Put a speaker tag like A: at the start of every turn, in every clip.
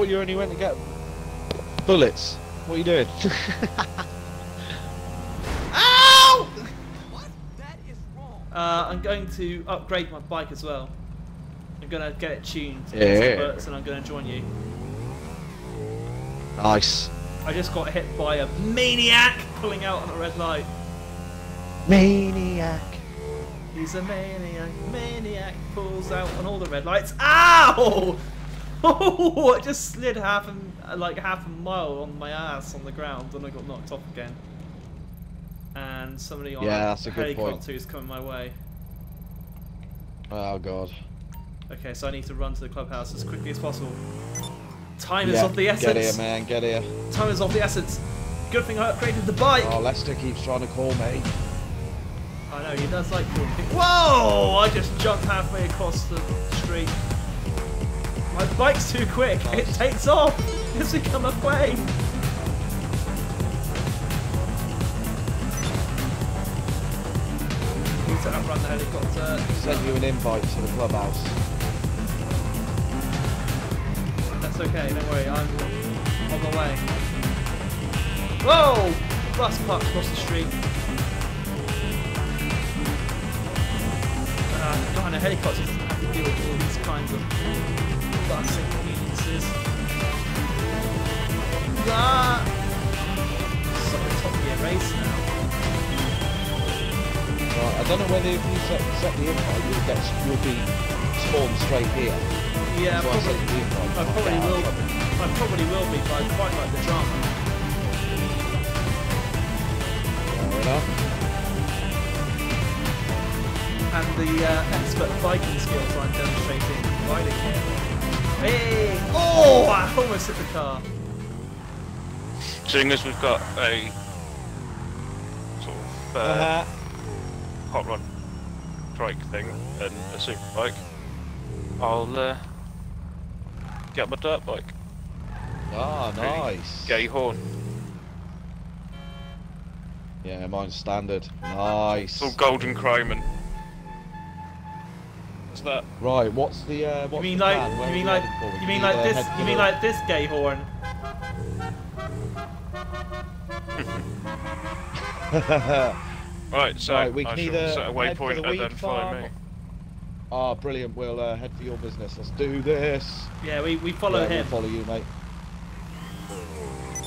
A: Thought you only went to get bullets. What are you doing?
B: Ow!
C: What? That is wrong.
B: Uh, I'm going to upgrade my bike as well. I'm gonna get it tuned
A: Yeah.
B: bullets and I'm gonna join you.
A: nice.
B: I just got hit by a maniac pulling out on a red light.
A: Maniac.
B: He's a maniac. Maniac pulls out on all the red lights. Ow! Oh, I just slid half a, like half a mile on my ass on the ground and I got knocked off again. And somebody on
A: Yeah, that's a good point.
B: helicopter is coming my way.
A: Oh god.
B: Okay, so I need to run to the clubhouse as quickly as possible. Time is
A: Yeah,
B: of the essence.
A: Get here, man. Get here.
B: Time is of the essence. Good thing I upgraded the bike.
A: Oh, Lester keeps trying to call me.
B: I know, he does like cool things. Whoa! I just jumped halfway across the street. My bike's too quick. It takes off. It's become a plane. Need to outrun the helicopter.
A: Sent you an invite to the clubhouse.
B: That's okay, don't worry, I'm on my way. Whoa! Bus parked across the street. Uh, behind a helicopter doesn't have to deal with all these kinds of Ah! It's like a Top Gear race now.
A: Right, I don't know whether if you set, set the invite, you'll get you'll be spawned straight here.
B: Yeah,
A: I
B: probably,
A: the invite.
B: I probably will.
A: probably.
B: I probably will be, but I quite like the drama.
A: Fair enough.
B: and the uh, expert biking skills I'm demonstrating riding here. Hey! Oh! I almost hit the car.
D: Seeing as we've got a sort of uh,
A: Uh-huh.
D: hot rod trike thing and a super bike, I'll uh, get my dirt bike.
A: Ah,
D: Really
A: nice.
D: Gay horn.
A: Yeah, mine's standard. Nice.
D: It's all golden chrome What's that?
A: Right, what's the uh,
B: You mean
A: the
B: like
A: plan?
B: You mean like
A: heading for? We
B: you mean like this you mean like this gay horn?
D: Right, so
A: Right, we can
D: shall
A: either
D: set a
A: head for
D: waypoint
A: the
D: and then follow me.
A: Ah, brilliant. We'll uh, head for your business. Let's do this.
B: Yeah, we, we follow
A: yeah,
B: him.
A: We'll follow you, mate.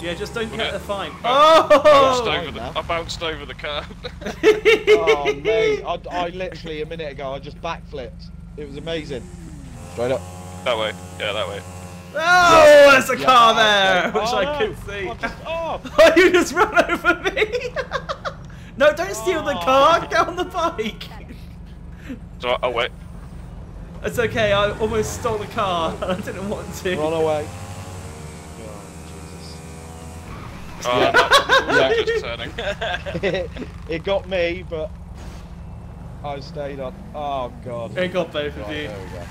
B: Yeah, just don't get
D: get-
B: the fine.
D: Bounced
B: Oh!
D: over the. I bounced over the curb.
A: oh, mate. I, I literally a minute ago, I just backflipped. It was amazing. Straight up.
D: that way. Yeah, that way.
B: Oh, there's a
A: Yeah,
B: car
A: oh,
B: there,
A: okay.
B: which
A: Oh,
B: I
A: no.
B: couldn't see.
A: I just, oh,
B: Oh, you just ran over me! no, don't steal the
A: Oh.
B: car, get on the bike!
D: So, oh wait.
B: It's okay, I almost stole the car, I didn't want to.
A: run away. Oh,
D: Oh,
A: Yeah.
D: that's
A: Yeah.
D: just turning.
A: Jesus. it got me, but I stayed up. Oh, God.
B: I got both of you.
A: there we go.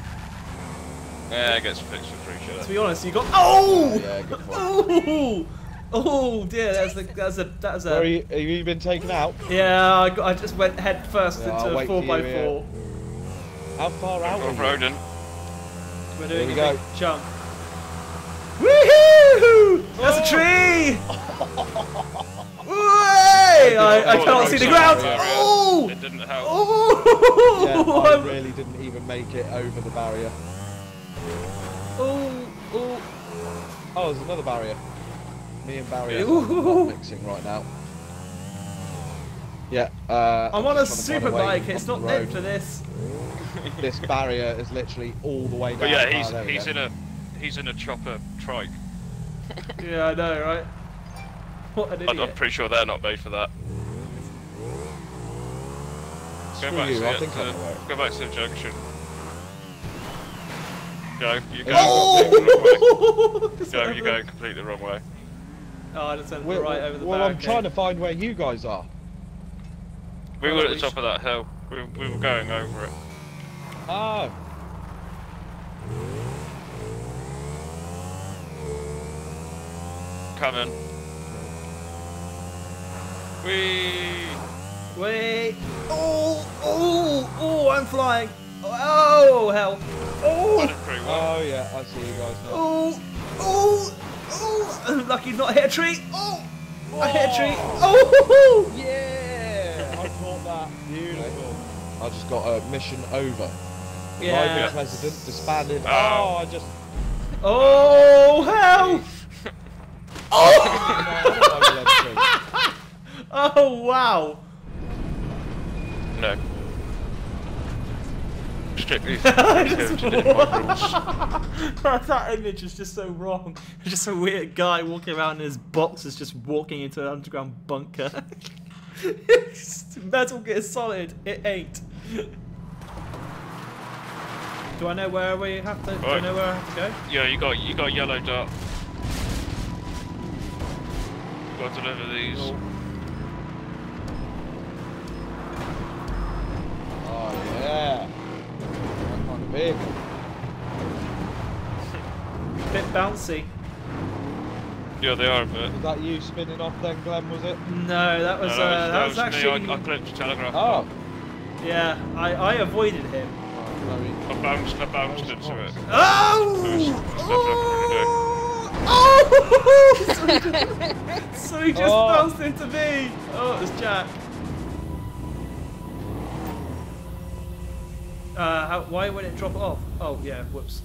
D: yeah, it gets fixed for free, shut
B: To be honest, you got. Oh!
A: Yeah, good point.
B: Oh! Oh dear, that's a that's a that's
A: Where are
B: a.
A: you, have you been taken out?
B: Yeah, I, got, I just went head first
A: Yeah, I'll
B: into a four
A: for
B: by
A: you here.
B: four.
A: How far out are
D: Off
A: you?
D: roading.
B: We're
A: Here
B: doing
A: we
B: a
A: go.
B: big jump. Woohoo! That's a
A: Oh.
B: tree! Way! I, I can't see the ground. Oh!
D: It didn't help.
B: Oh!
A: Yeah, I really didn't even make it over the barrier.
B: Oh! Oh!
A: Oh, there's another barrier. Me and barrier are mixing right now. Yeah, uh,
B: I'm on a
A: just trying to
B: super bike. It's not
A: the
B: meant for this.
A: This barrier is literally all the way down.
D: But yeah,
A: Ah,
D: he's
A: there
D: he's in a he's in a chopper trike.
B: Yeah, I know, right? What an
D: I'm, I'm pretty sure they're not made for that. Go back
A: you,
D: to,
A: I
D: the,
A: think I
D: to-
A: know where.
D: go back to the junction. Go, you go.
B: Oh!
D: Go, you're going completely the wrong way.
B: Oh, I just went
A: Well,
B: right over the
A: well I'm trying to find where you guys are.
D: We
B: Well,
D: were at the top
B: sh-
D: of that hill. We, we were going over it.
A: Oh.
D: Coming. Whee!
B: Wait. Oh, oh, oh, I'm flying. Oh, hell. Oh,
D: That is pretty well.
A: Oh yeah, I see you guys now.
B: oh, oh, oh. Lucky not hit a tree. Oh, I hit a tree. Oh,
A: Yeah, I caught that. Beautiful. I just got a mission over. The
B: Yeah.
A: Private president disbanded.
D: Oh.
A: Oh, I just.
B: oh, hell.
A: Oh!
B: Oh, wow.
D: No. Strictly
B: just-
D: coded in my rules.
B: that image is just so wrong. It's just a weird guy walking around in his boxes, just walking into an underground bunker. Metal Gear Solid, it ain't. Do I know where we have to? Do I know where I have to go?
D: Yeah, you got you got a yellow dot. Got to deliver these.
B: Oh,
A: yeah. That kind of big.
B: bit bouncy.
D: Yeah, they are a bit.
A: Was that you spinning off then, Glenn? Was it?
B: No, that was
D: No,
B: uh, that was
D: me.
B: actually
D: I, I clipped telegraph.
A: Oh.
B: yeah. I I avoided him.
A: oh very-
D: I bounced, I bounced into it.
B: Oh!
D: There's stuff I can
B: Oh! so, he just, so he just
A: Oh.
B: bounced into me. Oh, it was Jack. Uh, how, why would it drop it off? Oh, yeah, whoops.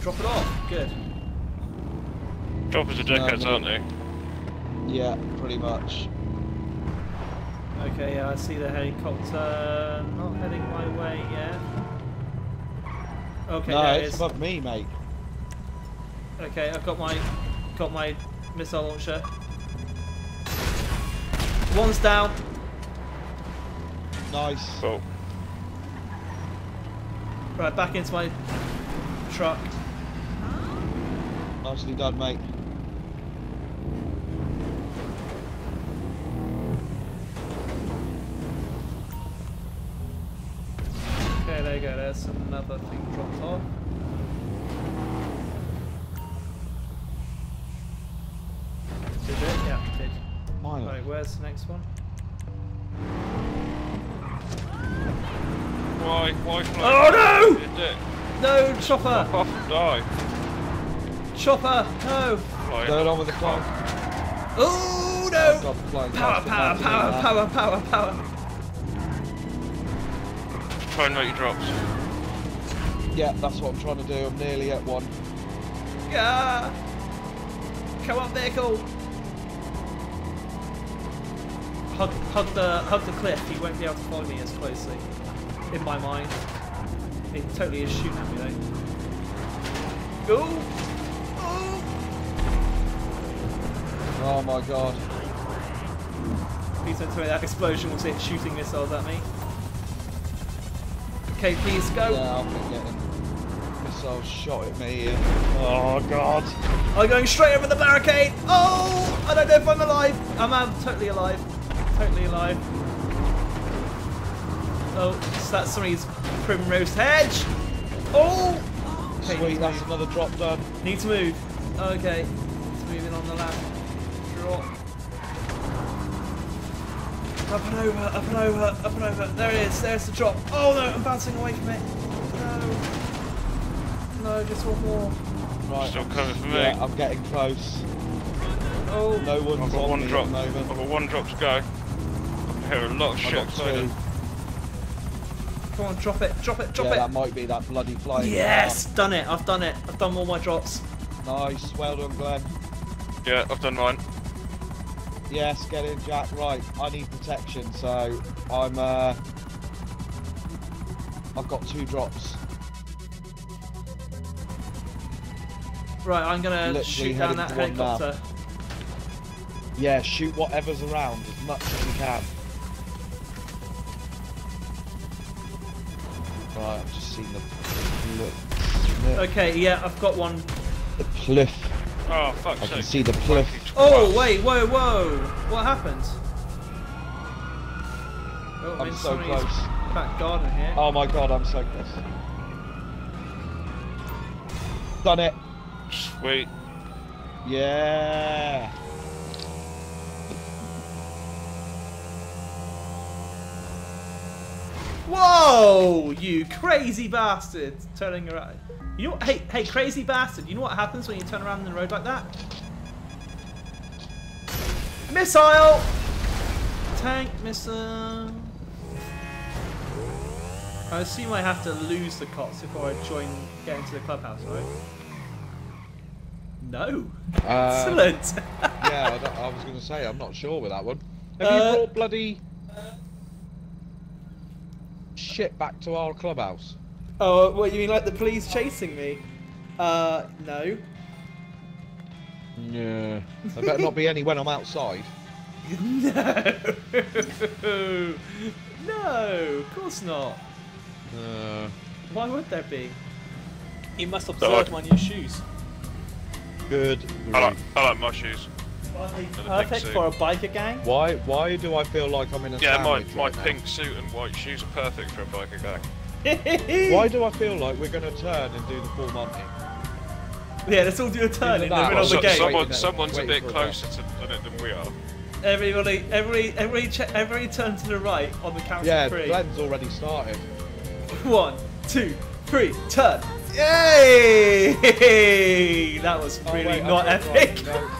B: Drop it off. Good.
D: Droppers are dickheads,
A: no.
D: aren't they?
A: Yeah, pretty much.
B: Okay, yeah, I see the helicopter not heading my way yet. Okay,
A: no,
B: there it
A: it's
B: is.
A: above me, mate.
B: Okay, I've got my got my missile launcher. One's down.
A: Nice.
D: Cool.
B: Right, back into my truck.
A: Nicely done, mate.
B: Okay, there you go. There's another thing dropped off. Did it? Yeah, it did.
A: Mine.
B: Right, where's the next one?
D: Why? Why fly?
B: Oh, no!
D: You dick.
B: No, chopper!
D: Fuck off and die.
B: Chopper! No!
D: Fly.
A: Going on with the clock.
B: Oh no!
A: Oh, got the flying
B: Power, power, power, power, power, power!
D: Try and make your drops.
A: Yeah, that's what I'm trying to do. I'm nearly at one.
B: Yeah! Come on, vehicle! Hug, hug the, hug the cliff. He won't be able to follow me as closely. In my mind, he totally is shooting at me though. Go! Oh!
A: Oh my god.
B: Please don't tell me that explosion was it shooting missiles at me. Okay, please go.
A: Yeah, I've been getting missiles shot at me here. Oh god.
B: I'm going straight over the barricade. Oh, I don't know if I'm alive. I'm, I'm totally alive. Totally alive. Oh, so that's somebody's primrose hedge. Oh. Okay, need
A: Sweet,
B: to
A: that's
B: move.
A: another drop done.
B: Need to move. Okay, it's moving on the left. Drop. Up and over, up and over, up and over. There it is. There's the drop. Oh no, I'm bouncing away from it. No. No, just one more.
A: Right.
D: Still coming for me.
A: Yeah, I'm getting close.
B: Oh.
A: No one's
D: I've got
A: on
D: one
A: me
D: drop.
A: at the
D: I've got one drop to go. I can hear a lot of
A: I've
B: Come on, drop it, drop it, drop
A: yeah,
B: it.
A: that might be that bloody flying.
B: Yes, done it. I've done it. I've done all my drops.
A: Nice. Well done, Glenn.
D: Yeah, I've done mine.
A: Yes, get in, Jack. Right, I need protection, so I'm. uh I've got two drops.
B: Right, I'm gonna
A: Literally
B: shoot down that
A: heading to one now.
B: helicopter.
A: Yeah, shoot whatever's around as much as you can. Seen the cliff.
B: Okay, yeah, I've got one.
A: The cliff.
D: Oh, fuck.
A: I
D: sake.
A: can see the cliff.
B: Oh, wait, whoa, whoa. What happened? Oh,
A: I'm so close.
B: Back garden here.
A: Oh my god, I'm so close. Done it.
D: Sweet.
A: Yeah.
B: Whoa! You crazy bastard! Turning around. You know what? Hey, hey, crazy bastard! You know what happens when you turn around in the road like that? Missile! Tank missile. I assume I have to lose the cots before I join, get into the clubhouse, right? No.
A: Uh,
B: Excellent.
A: yeah, I, I was going to say, I'm not sure with that one. Have
B: Uh,
A: you brought bloody shit back to our clubhouse?
B: oh, what you mean, like the police chasing me? Uh, no.
A: Yeah. There better not be any when I'm outside.
B: No. no, of course not.
A: Uh,
B: Why would there be? You must
D: I
B: observe
D: like-
B: my new shoes.
A: good.
D: I like. I like my shoes.
B: Are they
D: the
B: perfect for a biker gang?
A: Why? Why do I feel like I'm in a
D: Yeah, my,
A: sandwich
D: my
A: right now?
D: pink suit and white shoes are perfect for a biker gang.
A: Why do I feel like we're going to turn and do the full Monty?
B: Yeah, let's all do a turn in the
A: that.
B: middle of the
D: So-
B: game.
A: Wait,
D: someone,
A: no,
D: someone's a bit closer to on it than we are.
B: Everybody, every, every, every turn to the right on the count
A: Yeah,
B: of three.
A: Yeah, Glenn's already started.
B: One, two, three, turn. Yay! That was
A: Oh,
B: really
A: wait,
B: not
A: I've got it
B: epic.
A: right, no.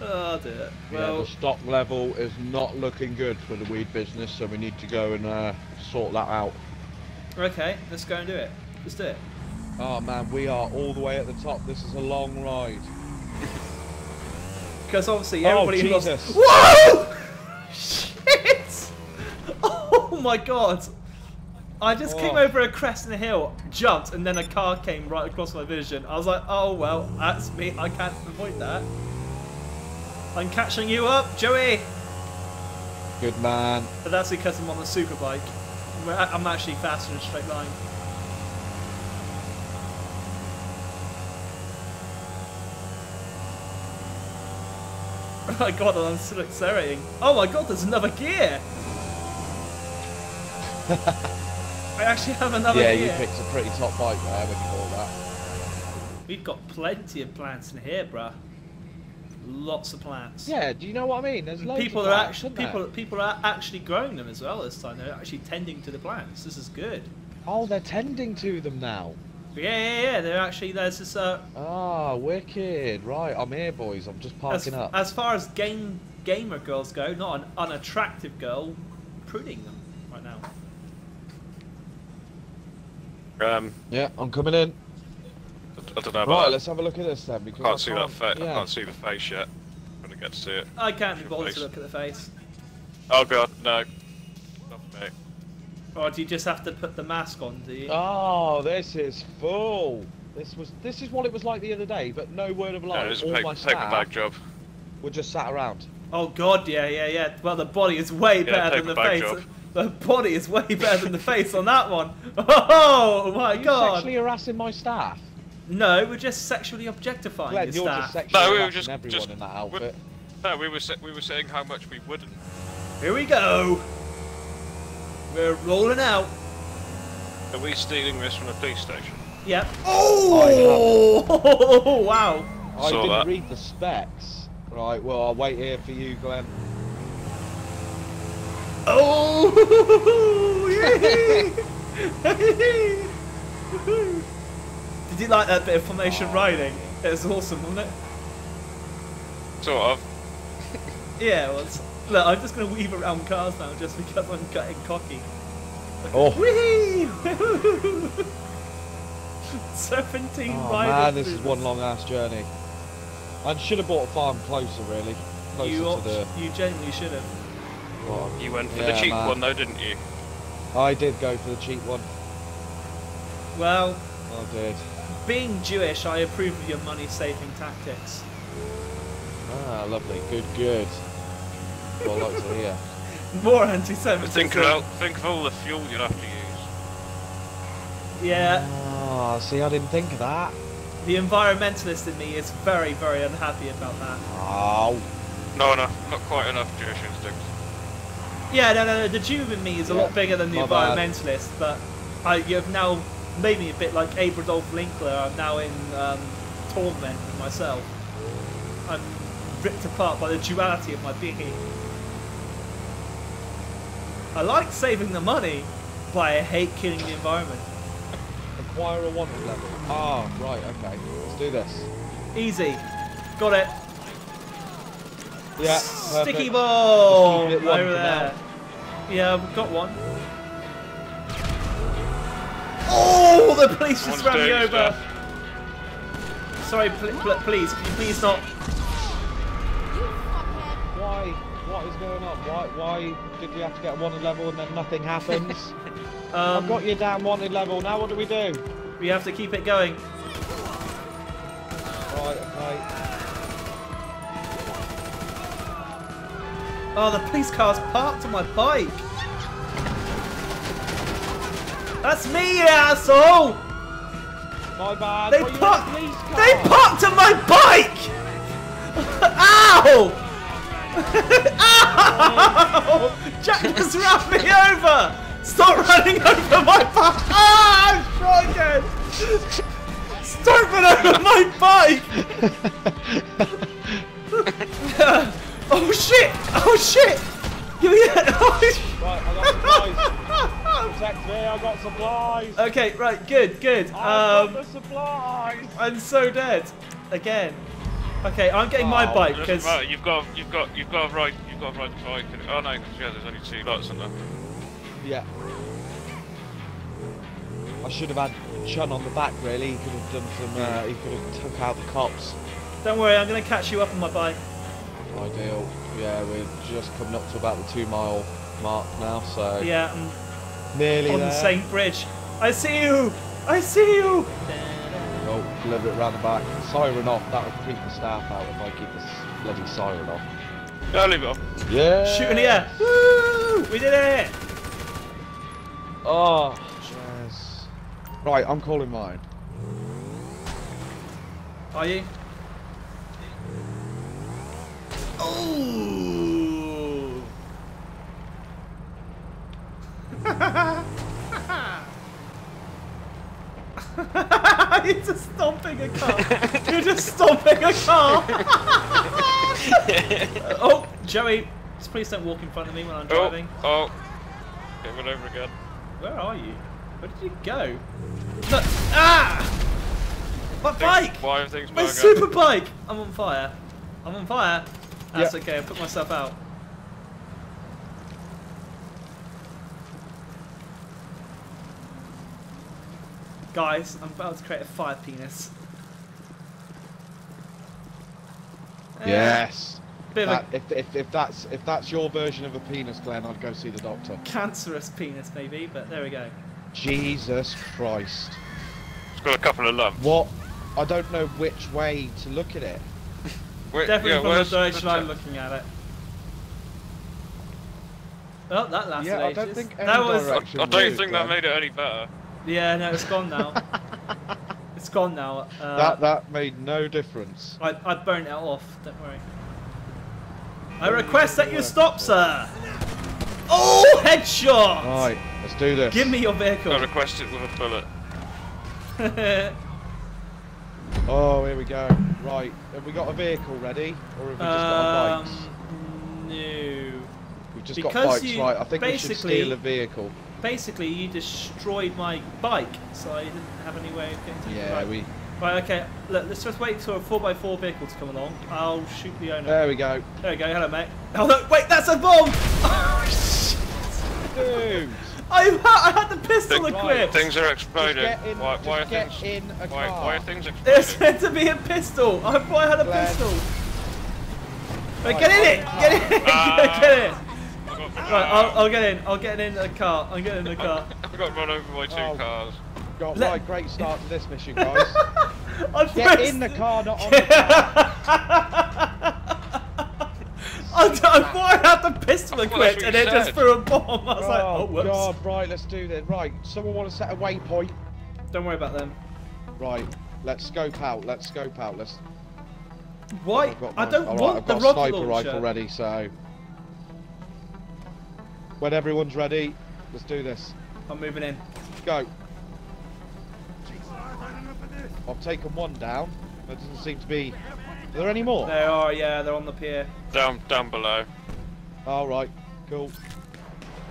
B: Oh dear.
A: Yeah,
B: Well,
A: the stock level is not looking good for the weed business, so we need to go and uh, sort that out.
B: okay, let's go and do it. Let's do it.
A: Oh man, we are all the way at the top. This is a long ride.
B: Because obviously
A: Oh,
B: everybody lost.
A: Jesus.
B: Whoa! Shit! Oh my god! I just came
A: Oh.
B: over a crest in a hill, jumped, and then a car came right across my vision. I was like, oh well, that's me. I can't avoid that. I'm catching you up, Joey!
A: Good man.
B: But that's because I'm on the super bike. I'm actually faster in a straight line. Oh my god, I'm still accelerating. Oh my god, there's another gear! I actually have another
A: yeah,
B: gear.
A: you picked a pretty top bike there when you bought that.
B: We've got plenty of plants in here, bruh. Lots of plants.
A: Yeah, do you know what I mean? There's loads
B: people
A: of
B: are
A: plants,
B: actually
A: isn't there?
B: people people are actually growing them as well this time. They're actually tending to the plants. This is good.
A: Oh, they're tending to them now.
B: Yeah, yeah, yeah. They're actually there's this uh
A: Ah, wicked. Right, I'm here, boys. I'm just
B: as,
A: parking up.
B: as far as game gamer girls go, not an unattractive girl, pruning them right now.
D: Um,
A: Yeah, I'm coming in.
D: I don't know about
A: Right,
D: that.
A: let's have a look at this then. Because
D: I can't
A: I
D: see that fa- I can't see the face yet. I'm gonna get to see it.
B: I can't be bothered
D: Face.
B: to look at the face.
D: Oh god, no. Not me.
B: Or do you just have to put the mask on? Do you?
A: Oh, this is full. This was this is what it was like the other day, but no word of
D: No,
A: lie.
D: it's a
A: All
D: paper,
A: my
D: paper
A: staff
D: bag job.
A: were just sat around.
B: Oh god, yeah, yeah, yeah. Well, the body is way
D: Yeah,
B: better than the
D: paper bag
B: face.
D: job.
B: The body is way better than the face on that one. Oh my
A: Are you
B: god!
A: sexually harassing my staff?
B: No, we're just sexually objectifying
A: Glenn,
B: your
A: you're
B: staff.
A: just sexually
D: No, we were
A: harassing
D: just-
A: everyone
D: just-
A: in that outfit.
D: No, we were we were saying how much we wouldn't.
B: Here we go. We're rolling out.
D: Are we stealing this from a police station?
B: Yep. Oh! wow.
A: I
D: Saw
A: didn't
D: that.
A: read the specs. Right, well, I'll wait here for you, Glenn.
B: Oh! Did you like that bit of formation riding? It was awesome, wasn't it?
D: Sort of.
B: Yeah, well, it's, look, I'm just going to weave around cars now just because I'm getting cocky.
A: Oh,
B: Whee! Serpentine
A: oh
B: riding.
A: man, this is one long ass journey. I should have bought a farm closer, really. Closer
B: You,
A: to the.
B: you genuinely should have.
A: well,
D: You went for
A: Yeah,
D: the cheap
A: man.
D: one though, didn't you?
A: I did go for the cheap one.
B: Well,
A: I did.
B: Being Jewish, I approve of your money-saving tactics.
A: Ah, lovely. Good, good. Well, I like to hear.
B: More anti-Semitism.
D: think about think of all the fuel you'd have to use.
B: Yeah,
A: Ah, see, I didn't think of that.
B: the environmentalist in me is very, very unhappy about that.
A: Oh,
D: No enough, not quite enough Jewish instinct.
B: Yeah, no, no, no. The Jew in me is a
A: Yeah,
B: lot bigger than the
A: my bad.
B: environmentalist, but I, you've now made me a bit like Abradolf Linkler. I'm now in um, torment with myself. I'm ripped apart by the duality of my being. I like saving the money, but I hate killing the environment.
A: Acquire a wanted level. Ah, right, okay. Let's do this.
B: Easy. Got it.
A: Yeah,
B: Sticky ball
A: Just leave it one
B: over there. Yeah, we've got one. Oh, the police just ran me over.
D: stuff.
B: Sorry, pl pl please, can you please not?
A: Why? What is going on? Why? Why did we have to get a wanted level and then nothing happens?
B: Um,
A: I've got your damn wanted level. Now what do we do?
B: we have to keep it going.
A: Right, okay.
B: Oh, the police car's parked on my bike. That's me, you asshole!
A: My bad.
B: They
A: Why you in a
B: parked. They parked on my bike. Ow! Ow! Jack just ran me over. Stop running over my bike. Ah, I'm shot again. Stop running over my bike. oh shit! Oh shit! Give me that! Oh, shit.
A: Right, I got supplies. Protect me. I got supplies.
B: okay, right, good, good.
A: I've
B: Um,
A: got the supplies.
B: I'm so dead. Again. Okay, I'm getting my
A: Oh,
B: bike because
D: you've got, you've got, you've got to ride, you've got to ride the bike. And, oh no, 'cause, yeah, there's only two lights on there.
A: Yeah. I should have had Chun on the back. Really, he could have done some. Uh, he could have took out the cops.
B: don't worry, I'm gonna catch you up on my bike.
A: Ideal. Yeah, we're just coming up to about the two mile mark now, so
B: Yeah, I'm
A: nearly
B: on
A: there.
B: the same bridge. I see you. I see you.
A: Oh, deliver it round the back. Siren off. That'll creep the staff out if I keep this bloody siren off.
D: Yeah, leave it off.
A: Yeah.
B: Shoot in the air. Woo! We did it.
A: Oh. Yes. Right, I'm calling mine.
B: Are you? Oh. You're just stomping a car. You're just stomping a car. oh, Joey, just please don't walk in front of me when I'm
D: Oh,
B: driving.
D: oh. Get run over again.
B: Where are you? Where did you go? No, ah! My bike!
D: Why are things
B: My
D: going
B: super bike! I'm on fire. I'm on fire. That's
A: Yep.
B: okay, I put myself out. Guys, I'm about to create a fire penis. Eh,
A: Yes.
B: Bit of
A: That,
B: a
A: if, if, if that's if that's your version of a penis, Glenn, I'd go see the doctor.
B: cancerous penis, maybe, but there we go.
A: Jesus Christ.
D: It's got a couple of lumps.
A: What? I don't know which way to look at it.
D: Wait,
B: Definitely
D: yeah,
B: from the
D: where's-
B: direction
D: where's
B: I'm looking at it. Well, that lasted
A: Yeah, I don't
B: ages.
A: think
B: that was
D: I, I don't
A: Move,
D: think that
A: Glenn.
D: made it any better.
B: Yeah, no, it's gone now. it's gone now. Uh,
A: that that made no difference.
B: I, I burnt it off, don't worry. I request that you stop, sir! Oh, headshot!
A: Right, let's do this.
B: Give me your
D: I
B: vehicle.
D: request it with a bullet.
A: Oh, here we go. Right, have we got a vehicle ready, or have we just got our
B: um,
A: bikes?
B: no.
A: We've just
B: because
A: got bikes, right? I think we should steal a vehicle.
B: Basically, you destroyed my bike, so I didn't have any way of getting to the
A: Yeah,
B: right.
A: we.
B: Right, okay, look, let's just wait for a 4x4 vehicle to come along. I'll shoot the owner.
A: There we go.
B: There we go, hello mate. Oh look, wait, that's a bomb! Oh shit!
A: Dude,
B: I had, I had the pistol
D: Thing-
B: equipped!
D: Things are exploding.
A: in,
D: why,
A: just
D: why are things?
A: in a
D: Why, why are things
B: There's
D: exploding?
B: meant to be a pistol! I thought I had a
A: Glenn.
B: pistol! Right,
A: Right,
B: get in it! Get in!
D: Ah.
B: get in!
D: I got,
B: Right, I'll, I'll get in. I'll get in the car. I'm getting in the car.
D: I got run over by two
A: Oh.
D: cars.
A: got
B: Let-
A: right. Great start to this mission, guys.
B: I
A: Get
B: pressed-
A: in the car, not on the car.
B: I, d- I thought I had the pistol equipped and
D: you
B: it just threw a bomb. I was like, oh,
A: Oh
B: whoops.
A: God! Right, let's do this. Right, someone want to set a waypoint?
B: Don't worry about them.
A: Right, let's scope out. Let's scope out. Let's.
B: Why?
A: I've
B: I don't
A: all right,
B: want
A: I've
B: the
A: got
B: rocket
A: a sniper
B: launcher.
A: rifle ready, so when everyone's ready, let's do this.
B: I'm moving in.
A: Go. I've taken one down. There doesn't seem to be. Are there any more?
B: They are, yeah, they're on the pier.
D: Down, down below.
A: All right, cool.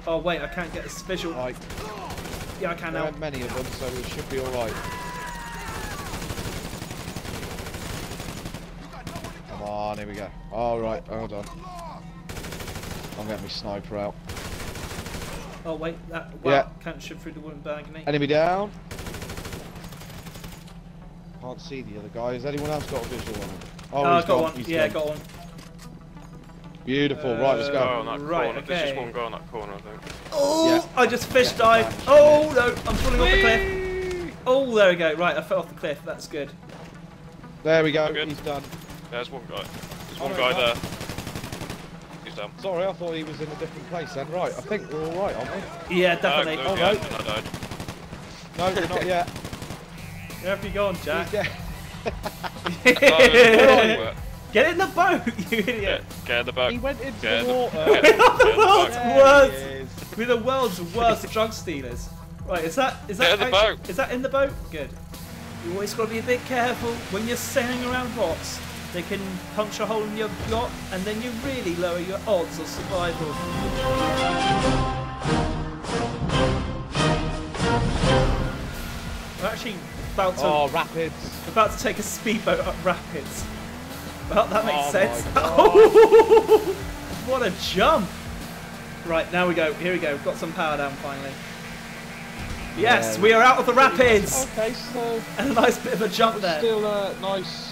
B: Oh wait, I can't get a visual.
A: Right,
B: Yeah, I can
A: there
B: now.
A: aren't many of them, so we should be alright. Come on, here we go. Alright, hold on. I'm getting my sniper out.
B: Oh wait, that well,
A: Yeah.
B: can't shoot through the wooden balcony.
A: Enemy down. Can't see the other guy. Has anyone else got a visual on him? Oh,
B: Oh, I
A: he's
B: got
A: gone.
B: one.
A: He's
B: yeah,
A: gone.
B: got one.
A: Beautiful. right, let's
B: Uh,
D: Go
A: go.
D: on that
B: Right,
D: corner. There's just one guy on that corner, I think.
B: Oh,
A: Yeah.
B: I just fish
A: Yeah,
B: dived. Oh no, I'm falling off the cliff. Oh, there we go. Right, I fell off the cliff. That's good.
A: There we go.
D: Good.
A: He's done.
D: There's one guy. There's
A: Oh,
D: one
A: no,
D: guy
A: no.
D: there. He's down.
A: Sorry, I thought he was in a different place then. Right, I think we're all right, aren't we?
B: Yeah, definitely.
D: No,
A: Oh,
D: yeah,
A: no.
D: I died.
A: No, we're not yet.
B: Where have you gone, Jack?
A: He's.
B: Get in the boat, you
D: yeah,
B: idiot.
D: get in the boat.
A: He went into
D: Get in
A: the
D: the-
A: water.
D: get in- get in the
B: world's
D: boat.
B: Worst. We're the world's worst drug stealers. Right, is that is that
D: Get in the boat.
B: is that in the boat? Good. You always got to be a bit careful when you're sailing around rocks. They can punch a hole in your yacht, and then you really lower your odds of survival. We're actually about to
A: Oh, rapids.
B: about to take a speedboat up rapids. Well, that makes
A: Oh
B: sense. what a jump! Right, now we go. Here we go. We've got some power down finally. Yes,
A: Yeah.
B: we are out of the rapids!
A: Okay, so
B: And a nice bit of a jump there.
A: still uh, nice.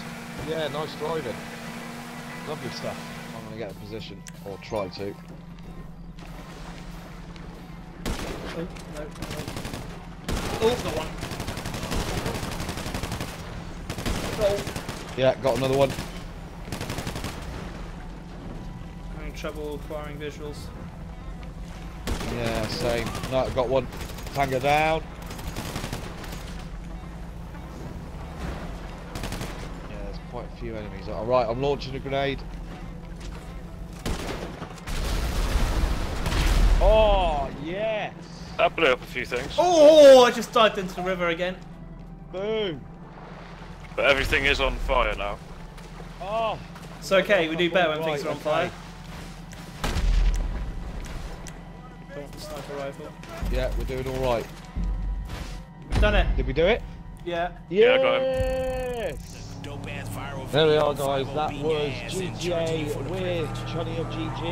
A: Yeah, nice driving. Lovely stuff. I'm gonna get a position, or try to.
B: Oh, no, no. Oh, got one. Oh,
A: Yeah, got another one.
B: having trouble acquiring visuals.
A: Yeah, same. No, got one. Tango down. Few enemies. Alright, I'm launching a grenade. Oh, yes!
D: That blew up a few things.
B: Oh, I just dived into the river again.
A: Boom!
D: But everything is on fire now.
A: Oh!
B: It's okay, we do better when
A: Right,
B: things are on
A: okay.
B: fire. Don't sniper rifle.
A: Yeah, we're doing alright.
B: We've done it.
A: Did we do it?
B: Yeah.
D: Yeah, I got
A: Yes! There we are, guys. That was GTA with Chunny of GG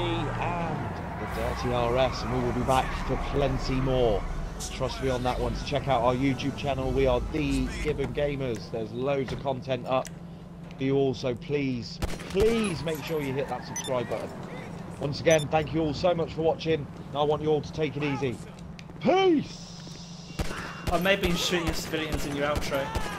A: and the Dirty RS, and we will be back for plenty more. Trust me on that one. So check out our YouTube channel. We are the Gibbon Gamerz. There's loads of content up. You also please, please make sure you hit that subscribe button. Once again, thank you all so much for watching. I want you all to take it easy. Peace.
B: I may have been shooting civilians in your outro.